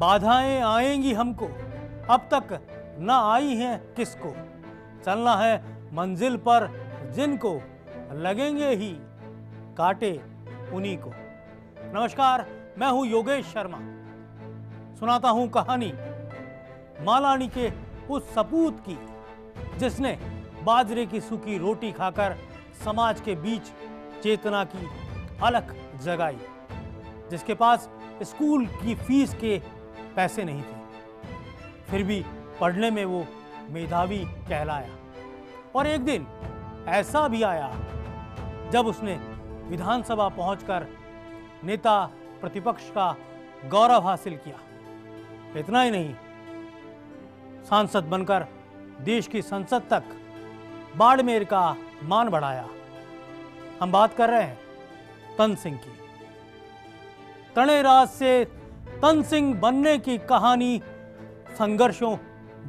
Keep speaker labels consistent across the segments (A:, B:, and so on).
A: बाधाएँ आएँगी हमको। अब तक न आई हैं किसको? चलना है मंजिल पर जिनको लगेंगे ही काटे उन्हीं को। नमस्कार, मैं हूँ योगेश शर्मा। सुनाता हूँ कहानी मालानी के उस सपूत की, जिसने बाजरे की सूखी रोटी खाकर समाज के बीच चेतना की अलख जगाई, जिसके पास स्कूल की फ़ीस के पैसे नहीं थे। फिर भी पढ़ने में वो मेधावी कहलाया। और एक दिन ऐसा भी आया, जब उसने विधानसभा पहुंचकर नेता प्रतिपक्ष का गौरव हासिल किया। इतना ही नहीं, सांसद बनकर देश की संसद तक बाड़मेर का मान बढ़ाया। हम बात कर रहे हैं तन सिंह की। तणेराज से तन सिंह बनने की कहानी संघर्षों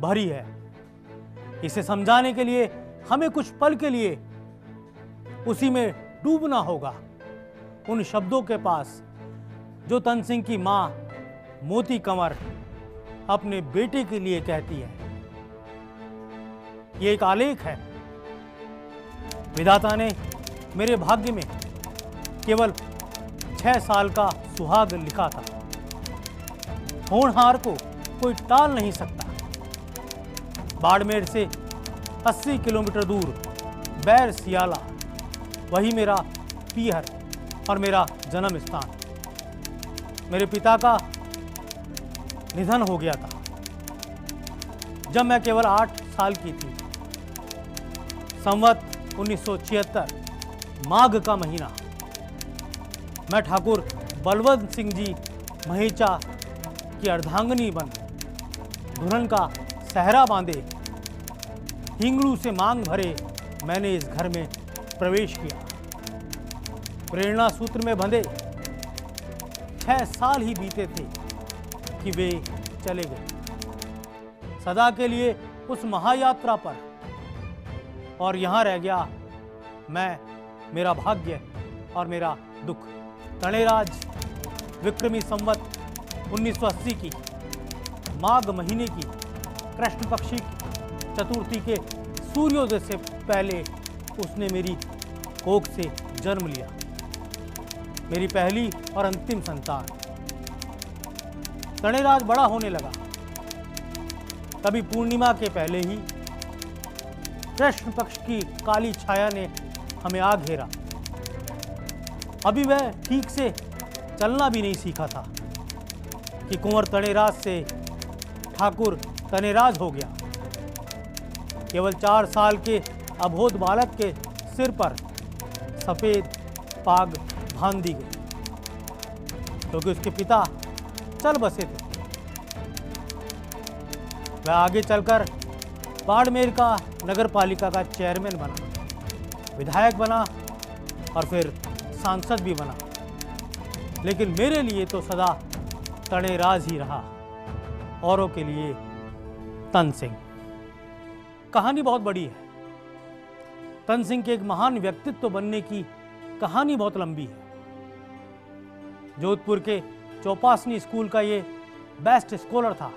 A: भरी है। इसे समझाने के लिए, हमें कुछ पल के लिए उसी में डूबना होगा। उन शब्दों के पास जो तन सिंह की माँ मोती कंवर अपने बेटे के लिए कहती है। ये एक आलेख है। विधाता ने मेरे भाग्य में केवल छह साल का सुहाग लिखा था। होनहार को कोई टाल नहीं सकता। बाड़मेर से 80 किलोमीटर दूर बैर सियाला, वही मेरा पीहर और मेरा जन्म स्थान। मेरे पिता का निधन हो गया था, जब मैं केवल आठ साल की थी। संवत 1976 माघ का महीना। मैं ठाकुर बलवंत सिंह जी, महेचा की अर्धांगनी बन दुल्हन का सहरा बांधे। हिंगलू से मांग भरे मैंने इस घर में प्रवेश किया। प्रेरणा सूत्र में बंधे। छह साल ही बीते थे कि वे चले गए। सदा के लिए उस महायात्रा पर। और यहाँ रह गया मैं, मेरा भाग्य और मेरा दुख। तणेराज विक्रमी संवत 1980 की, माघ महीने की, कृष्ण पक्षी चतुर्थी के सूर्योदय से पहले उसने मेरी कोख से जन्म लिया। मेरी पहली और अंतिम संतान। तणेराज बड़ा होने लगा। तभी पूर्णिमा के पहले ही कृष्ण पक्ष की काली छाया ने हमें आ घेरा। अभी वह ठीक से चलना भी नहीं सीखा था। कि कुंवर तनेराज से ठाकुर तनेराज हो गया। केवल चार साल के अबोध बालक के सिर पर सफ़ेद पाग बाँध दी गई, क्योंकि तो उसके पिता चल बसे थे। वह आगे चलकर बाड़मेर का नगर पालिका का चेयरमैन बना, विधायक बना और फिर सांसद भी बना। लेकिन मेरे लिए तो सदा तणेराज ही रहा। औरों के लिए तन सिंह। कहानी बहुत बड़ी है। तन सिंह के एक महान व्यक्तित्व बनने की कहानी बहुत लंबी है। जोधपुर के चौपासनी स्कूल का ये बेस्ट स्कॉलर था।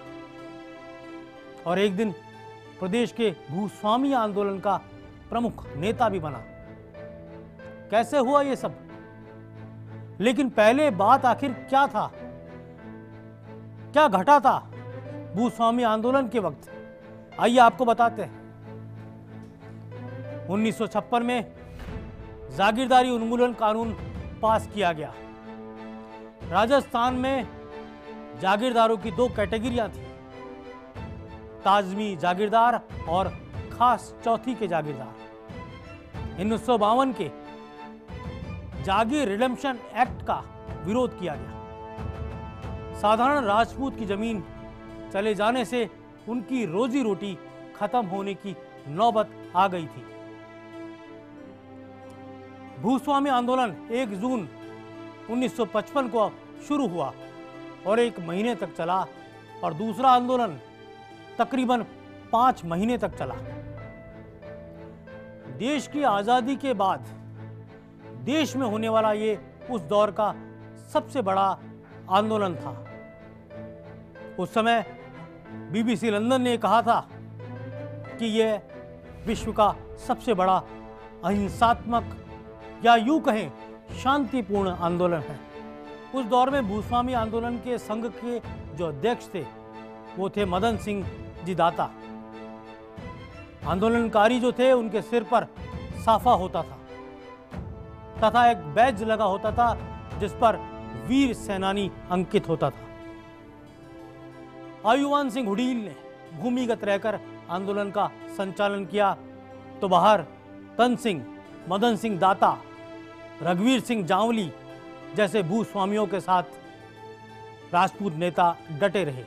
A: और एक दिन प्रदेश के भूस्वामी आंदोलन का प्रमुख नेता भी बना। कैसे हुआ ये सब? लेकिन पहले बात आखिर क्या था? क्या घटा था? भूस्वामी आंदोलन के वक्त। आइए आपको बताते हैं। 1956 में जागीरदारी उन्मूलन कानून पास किया गया। राजस्थान में जागीरदारों की दो कैटेगरियाँ थी। ताजमी जागीरदार और खास चौथी के जागीरदार। उन्नीस सौ बावन के जागीर रिडेम्पशन एक्ट का विरोध किया गया। साधारण राजपूत की ज़मीन चले जाने से उनकी रोजी रोटी खत्म होने की नौबत आ गई थी। भूस्वामी आंदोलन 1 जून 1955 को शुरू हुआ और एक महीने तक चला और दूसरा आंदोलन तकरीबन पाँच महीने तक चला। देश की आज़ादी के बाद देश में होने वाला ये उस दौर का सबसे बड़ा आंदोलन था। उस समय बीबीसी लंदन ने कहा था कि यह विश्व का सबसे बड़ा अहिंसात्मक या यूँ कहें शांतिपूर्ण आंदोलन है। उस दौर में भूस्वामी आंदोलन के संघ के जो अध्यक्ष थे, वो थे मदन सिंह जी दाता। आंदोलनकारी जो थे, उनके सिर पर साफा होता था तथा एक बैज लगा होता था जिस पर वीर सेनानी अंकित होता था। आयुवान सिंह हुडील ने भूमिगत रहकर आंदोलन का संचालन किया। तो बाहर तन सिंह, मदन सिंह दाता, रघुवीर सिंह जावली जैसे भूस्वामियों के साथ राजपूत नेता डटे रहे।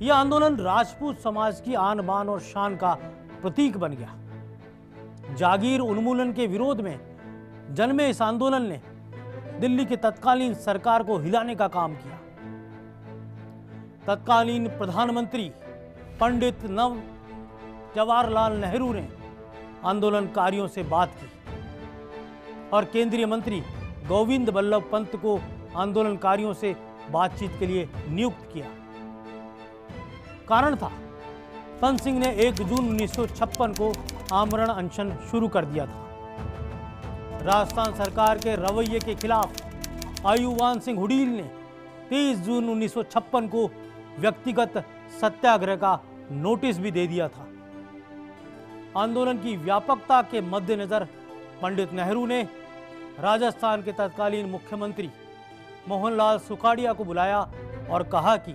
A: यह आंदोलन राजपूत समाज की आन बान और शान का प्रतीक बन गया। जागीर उन्मूलन के विरोध में जन्मे इस आंदोलन ने दिल्ली की तत्कालीन सरकार को हिलाने का काम किया। तत्कालीन प्रधानमंत्री पंडित नव जवाहरलाल नेहरू ने आंदोलनकारियों से बात की और केंद्रीय मंत्री गोविंद बल्लभ पंत को आंदोलनकारियों से बातचीत के लिए नियुक्त किया। कारण था फन सिंह ने 1 जून 1956 को आमरण अनशन शुरू कर दिया था। राजस्थान सरकार के रवैये के खिलाफ आयुवान सिंह हुडील ने 30 जून 1956 को व्यक्तिगत सत्याग्रह का नोटिस भी दे दिया था। आंदोलन की व्यापकता के मद्देनजर पंडित नेहरू ने राजस्थान के तत्कालीन मुख्यमंत्री मोहनलाल सुखाड़िया को बुलाया और कहा कि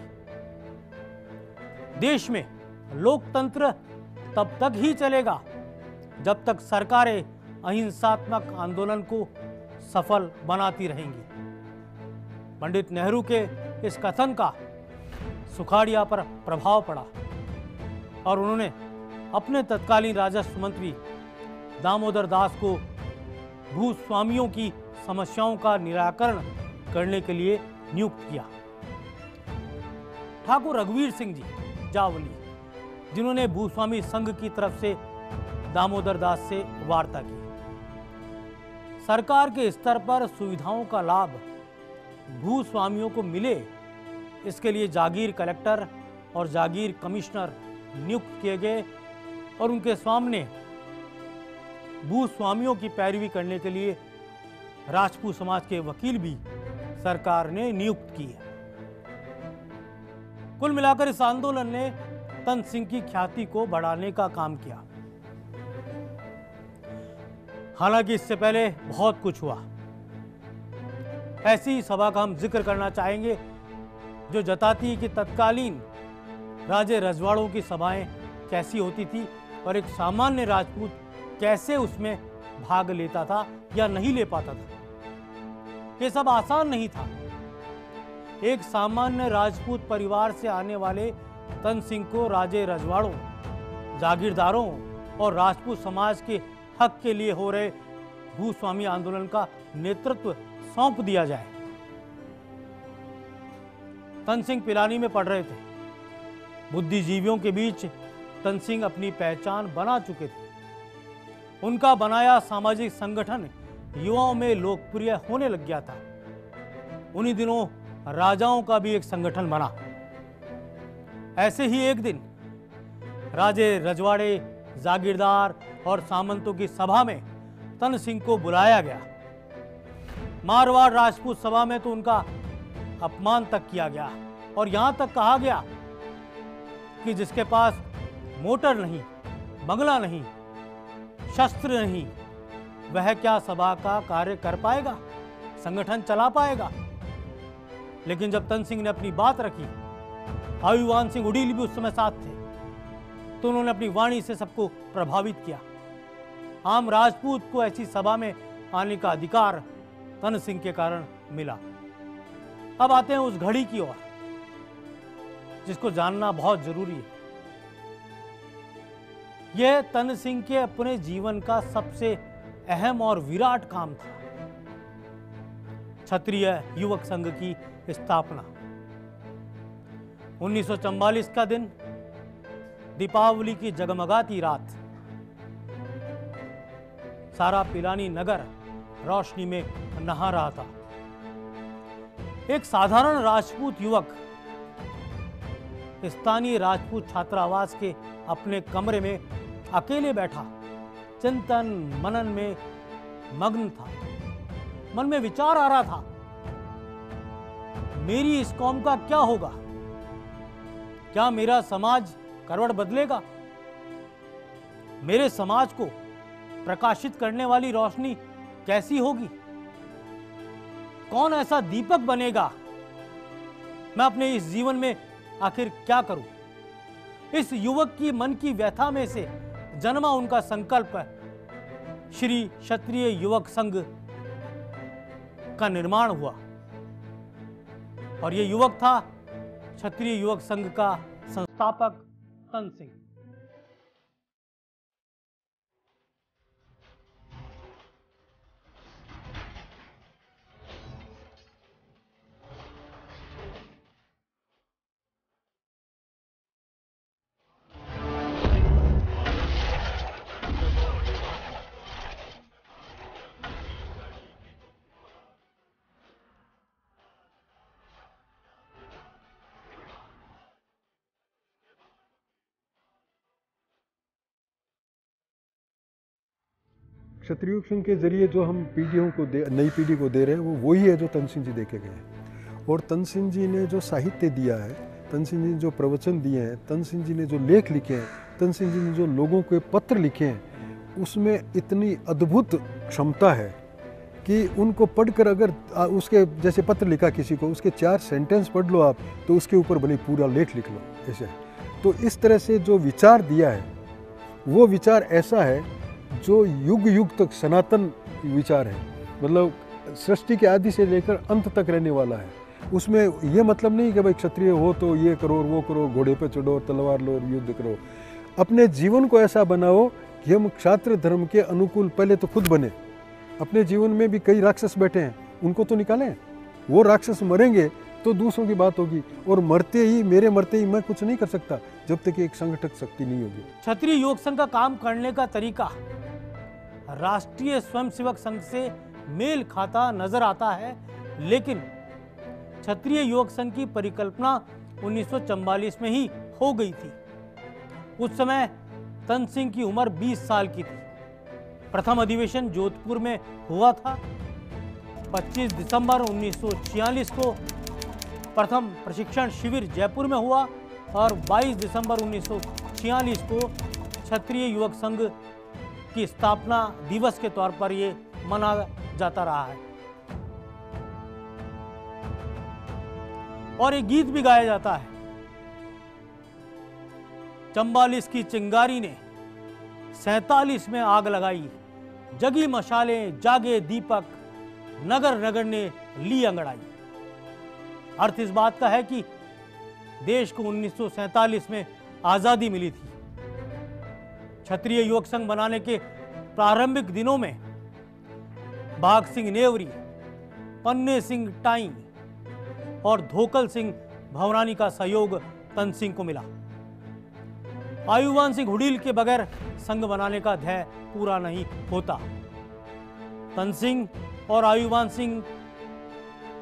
A: देश में लोकतंत्र तब तक ही चलेगा जब तक सरकारें अहिंसात्मक आंदोलन को सफल बनाती रहेंगी। पंडित नेहरू के इस कथन का सुखाड़िया पर प्रभाव पड़ा और उन्होंने अपने तत्कालीन राजस्व मंत्री दामोदर दास को भूस्वामियों की समस्याओं का निराकरण करने के लिए नियुक्त किया। ठाकुर रघुवीर सिंह जी, जावली, जिन्होंने भूस्वामी संघ की तरफ़ से दामोदर दास से वार्ता की। सरकार के स्तर पर सुविधाओं का लाभ भूस्वामियों को मिले इसके लिए जागीर कलेक्टर और जागीर कमिश्नर नियुक्त किए गए और उनके सामने भूस्वामियों की पैरवी करने के लिए राजपूत समाज के वकील भी सरकार ने नियुक्त किए कुल मिलाकर इस आंदोलन ने तन सिंह की ख्याति को बढ़ाने का काम किया। हालाँकि इससे पहले बहुत कुछ हुआ। ऐसी सभा का हम ज़िक्र करना चाहेंगे जो जताती है कि तत्कालीन राजे रजवाड़ों की सभाएँ कैसी होती थी और एक सामान्य राजपूत कैसे उसमें भाग लेता था या नहीं ले पाता था। ये सब आसान नहीं था। एक सामान्य राजपूत परिवार से आने वाले तन सिंह को राजे रजवाड़ों, जागीरदारों और राजपूत समाज के हक के लिए हो रहे भूस्वामी आंदोलन का नेतृत्व सौंप दिया जाए। तन सिंह पिलानी में पढ़ रहे थे। बुद्धिजीवियों के बीच तन सिंह अपनी पहचान बना चुके थे। उनका बनाया सामाजिक संगठन युवाओं में लोकप्रिय होने लग गया था। उन्हीं दिनों राजाओं का भी एक संगठन बना। ऐसे ही एक दिन राजे रजवाड़े, जागीरदार और सामंतों की सभा में तन सिंह को बुलाया गया। मारवाड़ राजपूत सभा में तो उनका अपमान तक किया गया और यहाँ तक कहा गया कि जिसके पास मोटर नहीं, बंगला नहीं, शस्त्र नहीं, वह क्या सभा का कार्य कर पाएगा, संगठन चला पाएगा? लेकिन जब तन सिंह ने अपनी बात रखी आयुवान सिंह उड़ील भी उस समय साथ थे तो उन्होंने अपनी वाणी से सबको प्रभावित किया। आम राजपूत को ऐसी सभा में आने का अधिकार तन सिंह के कारण मिला। अब आते हैं उस घड़ी की ओर, जिसको जानना बहुत ज़रूरी है। यह तन सिंह के अपने जीवन का सबसे अहम और विराट काम था। क्षत्रिय युवक संघ की स्थापना। 1944 का दिन, दीपावली की जगमगाती रात। सारा पिलानी नगर रोशनी में नहा रहा था। एक साधारण राजपूत युवक स्थानीय राजपूत छात्रावास के अपने कमरे में अकेले बैठा, चिंतन मनन में मग्न था। मन में विचार आ रहा था, मेरी इस कौम का क्या होगा? क्या मेरा समाज करवट बदलेगा? मेरे समाज को प्रकाशित करने वाली रोशनी कैसी होगी? कौन ऐसा दीपक बनेगा? मैं अपने इस जीवन में आखिर क्या करूँ? इस युवक की मन की व्यथा में से जन्मा उनका संकल्प है। श्री क्षत्रिय युवक संघ का निर्माण हुआ। और यह युवक था क्षत्रिय युवक संघ का संस्थापक तन सिंह।
B: क्षत्रिय के ज़रिए जो हम पीढ़ियों को दे, नई पीढ़ी को दे रहे हैं, वो वही है जो तनसिंह जी देखे गए हैं। और तनसिंह जी ने जो साहित्य दिया है तनसिंह जी ने जो प्रवचन दिए हैं तनसिंह जी ने जो लेख लिखे हैं तनसिंह जी ने जो लोगों के पत्र लिखे हैं, उसमें इतनी अद्भुत क्षमता है कि उनको पढ़कर अगर उसके जैसे पत्र लिखा किसी को, उसके चार सेंटेंस पढ़ लो आप तो उसके ऊपर बनी पूरा लेख लिख लो, ऐसे। तो इस तरह से जो विचार दिया है, वो विचार ऐसा है जो युग युग तक सनातन विचार है मतलब सृष्टि के आदि से लेकर अंत तक रहने वाला है। उसमें ये मतलब नहीं कि भाई क्षत्रिय हो तो ये करो वो करो, घोड़े पे चढ़ो, तलवार लो युद्ध करो। अपने जीवन को ऐसा बनाओ कि हम क्षात्र धर्म के अनुकूल पहले तो खुद बने। अपने जीवन में भी कई राक्षस बैठे हैं, उनको तो निकालें। वो राक्षस मरेंगे तो दूसरों की बात होगी और मरते ही, मेरे मरते ही मैं कुछ नहीं कर सकता, जब तक एक संगठक शक्ति नहीं होगी।
A: क्षत्रिय योग संघ का काम करने का तरीका। राष्ट्रीय स्वयंसेवक संघ से मेल खाता नज़र आता है, लेकिन क्षत्रिय युवक संघ की परिकल्पना 1944 में ही हो गई थी। उस समय तन सिंह की उम्र 20 साल की थी। प्रथम अधिवेशन जोधपुर में हुआ था। 25 दिसंबर 1946 को प्रथम प्रशिक्षण शिविर जयपुर में हुआ और 22 दिसंबर 1946 को क्षत्रिय युवक संघ की स्थापना दिवस के तौर पर ये मना जाता रहा है। और एक गीत भी गाया जाता है। चंबालिस की चिंगारी ने सैतालीस में आग लगाई। जगी मशाले, जागे दीपक, नगर नगर ने ली अंगड़ाई। अर्थ इस बात का है कि देश को 1947 में आज़ादी मिली थी। क्षत्रिय युवक संघ बनाने के प्रारंभिक दिनों में बाघ सिंह नेवरी, पन्ने सिंह टाई और धोकल सिंह भवरानी का सहयोग तन सिंह को मिला। आयुवान सिंह हुडील के बगैर संघ बनाने का ध्यय पूरा नहीं होता। तन सिंह और आयुवान सिंह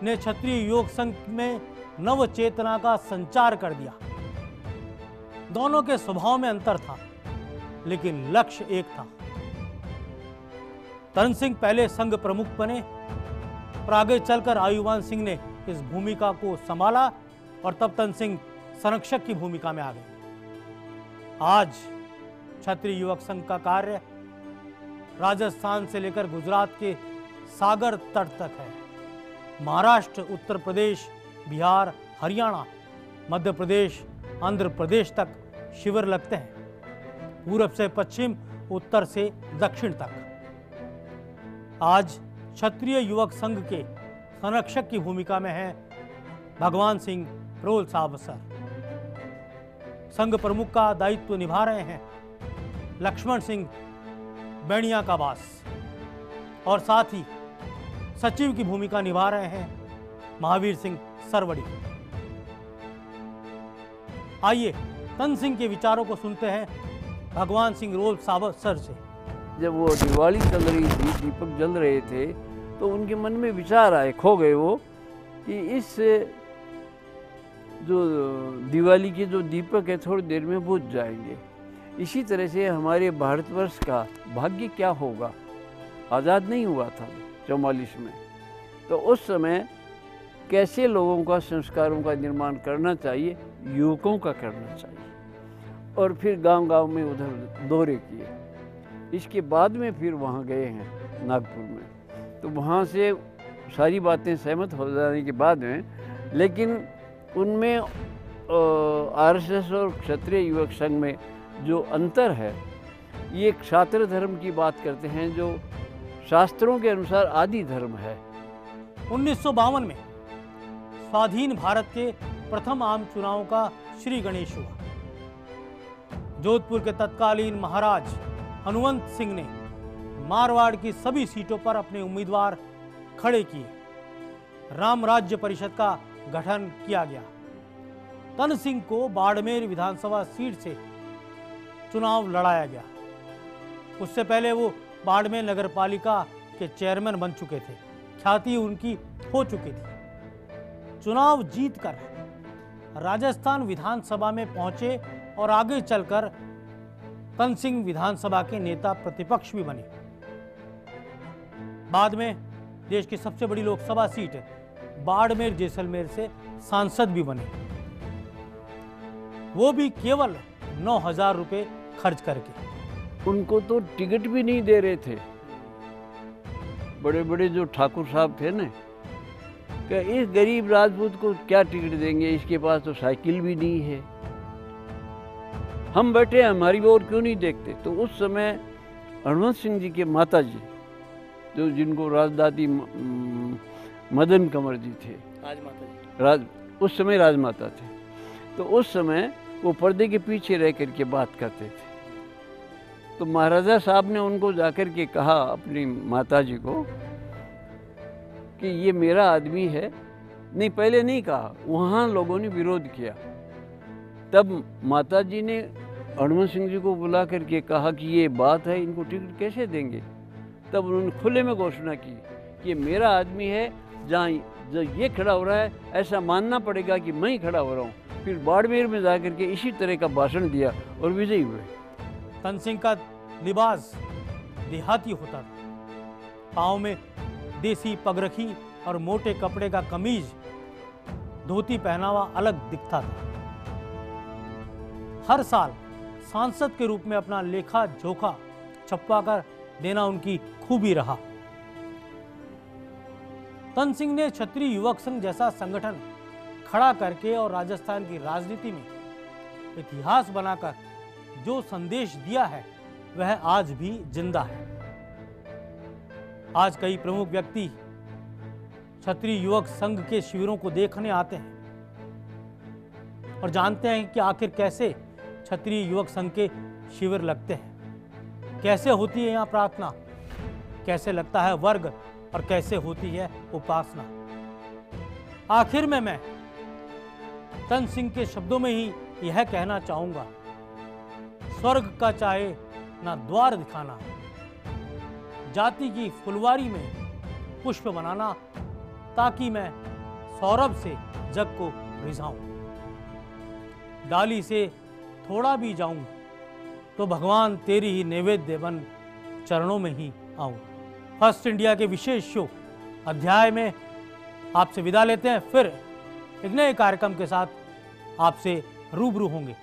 A: ने क्षत्रिय योग संघ में नव चेतना का संचार कर दिया। दोनों के स्वभाव में अंतर था। लेकिन लक्ष्य एक था। तरण सिंह पहले संघ प्रमुख बने, पर आगे चलकर आयुवान सिंह ने इस भूमिका को संभाला और तब तन सिंह संरक्षक की भूमिका में आ गए। आज क्षत्रिय युवक संघ का कार्य राजस्थान से लेकर गुजरात के सागर तट तक है। महाराष्ट्र, उत्तर प्रदेश, बिहार, हरियाणा, मध्य प्रदेश, आंध्र प्रदेश तक शिविर लगते हैं। पूरब से पश्चिम, उत्तर से दक्षिण तक। आज क्षत्रिय युवक संघ के संरक्षक की भूमिका में है भगवान सिंह रोल साहब सर संघ प्रमुख का दायित्व निभा रहे हैं लक्ष्मण सिंह बैणिया का बास और साथ ही सचिव की भूमिका निभा रहे हैं महावीर सिंह सरवड़ी। आइए तन सिंह के विचारों को सुनते हैं भगवान सिंह रोल सावत सर से।
C: जब वो दिवाली चल रही थी, दीपक जल रहे थे तो उनके मन में विचार आए, खो गए वो, कि इस, जो दिवाली के जो दीपक है, थोड़ी देर में बुझ जाएँगे। इसी तरह से हमारे भारतवर्ष का भाग्य क्या होगा? आज़ाद नहीं हुआ था चौवालीस में। तो उस समय कैसे लोगों का, संस्कारों का निर्माण करना चाहिए, युवकों का करना चाहिए? और फिर गांव-गांव में उधर दौरे किए। इसके बाद में फिर वहाँ गए हैं नागपुर में। तो वहाँ से सारी बातें सहमत हो जाने के बाद में, लेकिन उनमें आरएसएस और क्षत्रिय युवक संघ में जो अंतर है, ये छात्र धर्म की बात करते हैं जो शास्त्रों के अनुसार आदि धर्म है।
A: उन्नीस सौ बावन में स्वाधीन भारत के प्रथम आम चुनाव का श्री गणेश हुआ। जोधपुर के तत्कालीन महाराज हनुवंत सिंह ने मारवाड़ की सभी सीटों पर अपने उम्मीदवार खड़े किए। राम राज्य परिषद का गठन किया गया। तन सिंह को बाड़मेर विधानसभा सीट से चुनाव लड़ाया गया। उससे पहले वो बाड़मेर नगर पालिका के चेयरमैन बन चुके थे। ख्याति उनकी हो चुकी थी। चुनाव जीतकर राजस्थान विधानसभा में पहुँचे और आगे चलकर तन सिंह विधानसभा के नेता प्रतिपक्ष भी बने। बाद में देश की सबसे बड़ी लोकसभा सीट बाड़मेर, जैसलमेर से सांसद भी बने। वो भी केवल नौ हज़ार रुपये खर्च करके।
C: उनको तो टिकट भी नहीं दे रहे थे। बड़े बड़े जो ठाकुर साहब थे ना कि इस गरीब राजपूत को क्या टिकट देंगे? इसके पास तो साइकिल भी नहीं है। हम बैठे हैं हमारी ओर क्यों नहीं देखते? तो उस समय हनुमंत सिंह जी के माता जी जो जिनको राजदादी मदन कंवर जी थे।
A: राजमाता जी।
C: राज उस समय राजमाता थे। तो उस समय वो पर्दे के पीछे रह कर के बात करते थे। तो महाराजा साहब ने उनको जाकर के कहा अपनी माता जी को कि ये मेरा आदमी है। नहीं पहले नहीं कहा वहाँ लोगों ने विरोध किया। तब माता जी ने हनुमान सिंह जी को बुला करके कहा कि ये बात है, इनको टिकट कैसे देंगे? तब उन्होंने खुले में घोषणा की कि मेरा आदमी है, जहाँ जो ये खड़ा हो रहा है, ऐसा मानना पड़ेगा कि मैं ही खड़ा हो रहा हूँ। फिर बाड़मेर में जा करके इसी तरह का भाषण दिया और विजयी हुए।
A: तन सिंह का लिबास देहाती होता था। पाँव में देसी पगरखी और मोटे कपड़े का कमीज, धोती पहनावा अलग दिखता था। हर साल सांसद के रूप में अपना लेखा जोखा छपवा कर देना उनकी खूबी रहा। तन सिंह ने क्षत्रिय युवक संघ जैसा संगठन खड़ा करके और राजस्थान की राजनीति में इतिहास बनाकर जो संदेश दिया है, वह आज भी ज़िंदा है। आज कई प्रमुख व्यक्ति क्षत्रिय युवक संघ के शिविरों को देखने आते हैं और जानते हैं कि आखिर कैसे क्षत्रिय युवक संघ के शिविर लगते हैं। कैसे होती है यहाँ प्रार्थना? कैसे लगता है वर्ग? और कैसे होती है उपासना? आखिर में मैं तन सिंह के शब्दों में ही यह कहना चाहूँगा, स्वर्ग का चाहे ना द्वार दिखाना, जाति की फुलवारी में पुष्प बनाना, ताकि मैं सौरभ से जग को रिझाऊं। डाली से थोड़ा भी जाऊँ तो भगवान तेरी ही नैवेद्य बन चरणों में ही आऊँ। फ़र्स्ट इंडिया के विशेष शो अध्याय में आपसे विदा लेते हैं। फिर एक नए कार्यक्रम के साथ आपसे रूबरू होंगे।